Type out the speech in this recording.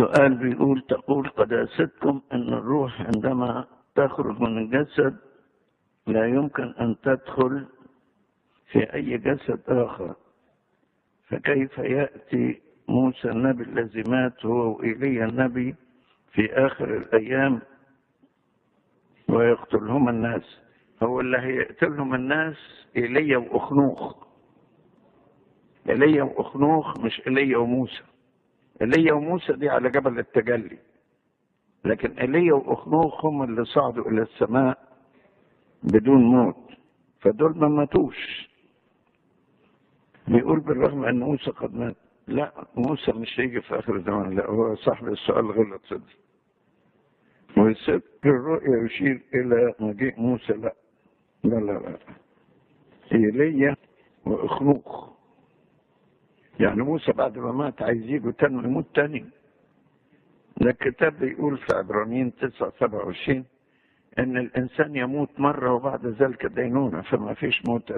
سؤال بيقول تقول قداستكم إن الروح عندما تخرج من الجسد لا يمكن أن تدخل في أي جسد آخر. فكيف يأتي موسى النبي الذي مات هو وإيليا النبي في آخر الأيام ويقتلهما الناس؟ هو اللي هيقتلهم الناس إيليا وأخنوخ. إيليا وأخنوخ مش إيليا وموسى. ايليا وموسى دي على جبل التجلي. لكن ايليا واخنوخ هم اللي صعدوا إلى السماء بدون موت. فدول ما ماتوش. بيقول بالرغم إن موسى قد مات. لا موسى مش هيجي في آخر الزمان. لا هو صاحب السؤال غلط صدق. وسفر الرؤيا يشير إلى مجيء موسى. لا لا لا لا. ايليا وأخنوخ. يعني موسى بعد ما مات عايز يجوا تاني يموت تاني. الكتاب بيقول في عبرانيين 9 27 إن الإنسان يموت مرة وبعد ذلك دينونة فما فيش موت.